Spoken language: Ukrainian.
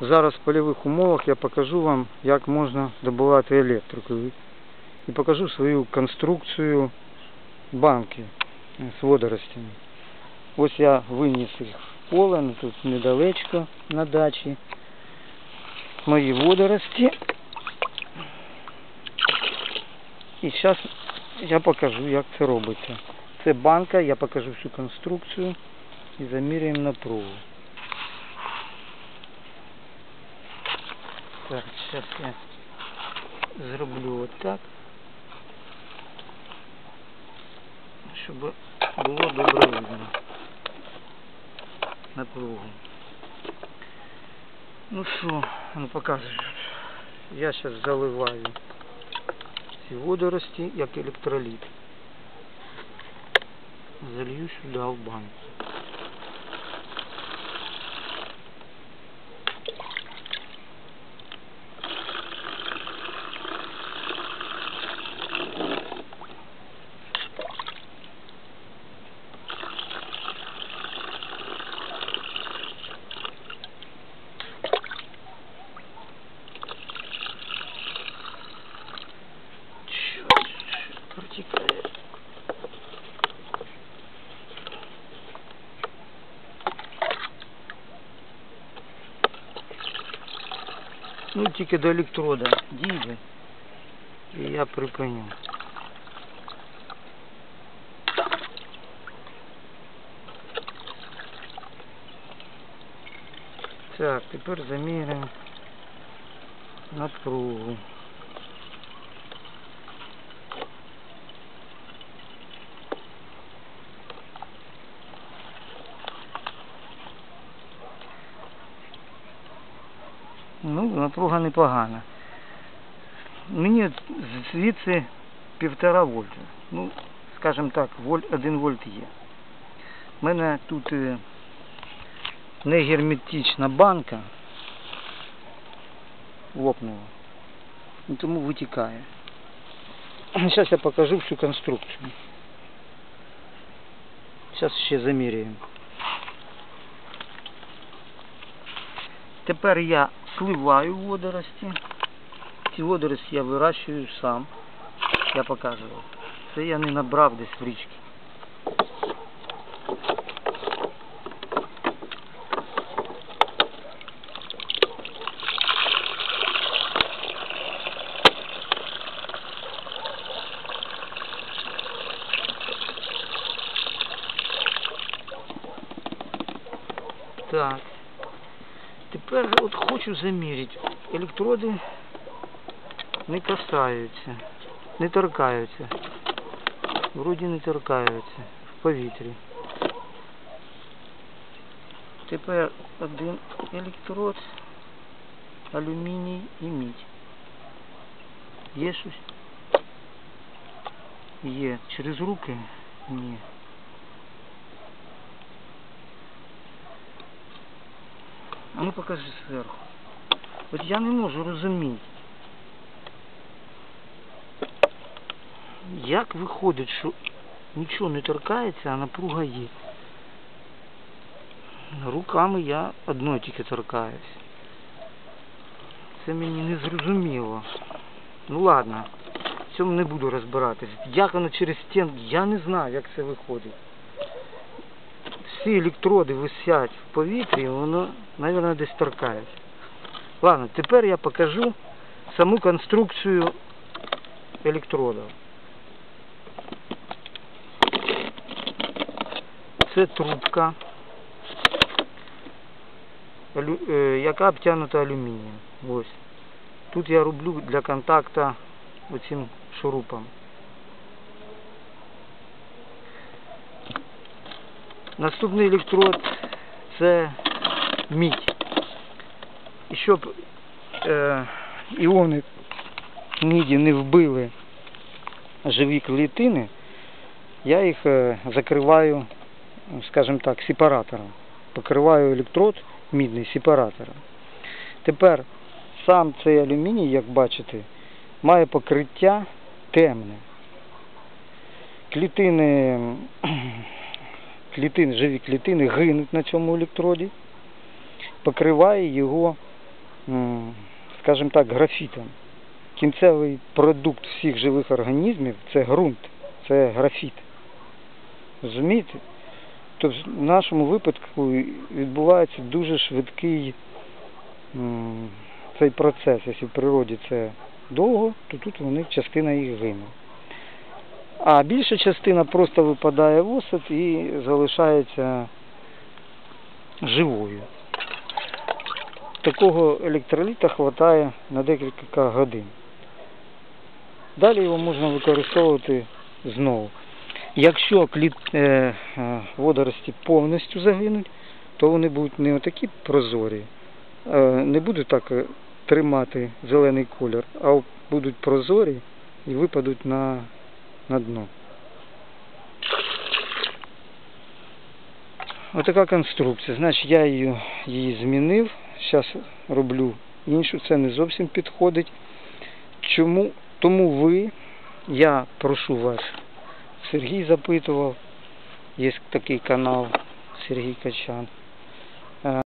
Зараз в польових умовах я покажу вам, як можна добувати електрику. І покажу свою конструкцію банки з водоростями. Ось я виніс їх в поле, тут недалечко на дачі. Мої водорості. І зараз я покажу, як це робиться. Це банка, я покажу всю конструкцію і заміряємо напругу. Сейчас я зроблю вот так, щоб було добре видно напругу. Ну що, ну показуєш. Я зараз заливаю ці водорості як електроліт. Залью сюди в банку. Протекает. Ну, тільки до електрода дійде. І я припиню. Так, тепер заміряємо напругу. Ну, напруга непогана. Мені звідси півтора вольта. Ну, скажімо так, вольт, один вольт є. У мене тут е, не герметична банка лопнула. Ну, тому витікає. Зараз я покажу всю конструкцію. Зараз ще заміряємо. Тепер я сливаю водорості. Ці водорості я вирощую сам. Я показував. Це я не набрав десь в річці. Так. Тепер от хочу заміряти. Електроди не касаються, не торкаються. Вроді не торкаються в повітрі. Тепер один електрод, алюміній і мідь. Є щось? Є. Через руки? Ні. А ну покажи зверху. От я не можу розуміти. Як виходить, що нічого не торкається, а напруга є. Руками я одною тільки торкаюсь. Це мені не зрозуміло. Ну ладно, в цьому не буду розбиратись. Як воно через стінку, я не знаю, як це виходить всі електроди висять в повітрі, воно, мабуть, десь торкається. Ладно, тепер я покажу саму конструкцію електродів. Це трубка, е, яка обтянута алюмінієм. Тут я роблю для контакту оцим шурупом. Наступний електрод це мідь. І щоб е, іони міді не вбили живі клітини, я їх е, закриваю, скажімо так, сепаратором. Покриваю електрод мідний сепаратором. Тепер сам цей алюміній, як бачите, має покриття темне. Клітини клітини, живі клітини гинуть на цьому електроді, покриває його скажімо так, графітом. Кінцевий продукт всіх живих організмів це ґрунт, це графіт. Розумієте? Тобто в нашому випадку відбувається дуже швидкий цей процес. Якщо в природі це довго, то тут вони частина їх гине. А більша частина просто випадає в осад і залишається живою. Такого електроліта вистачає на декілька годин. Далі його можна використовувати знову. Якщо кліт, е, е, водорості повністю загинуть, то вони будуть не отакі прозорі, е, не будуть так е, тримати зелений колір, а будуть прозорі і випадуть на, на дно. Отака конструкція. Значить, я її, її змінив. Зараз роблю іншу. Це не зовсім підходить. Чому? Тому ви, я прошу вас, Сергій запитував, є такий канал Сергій Качан.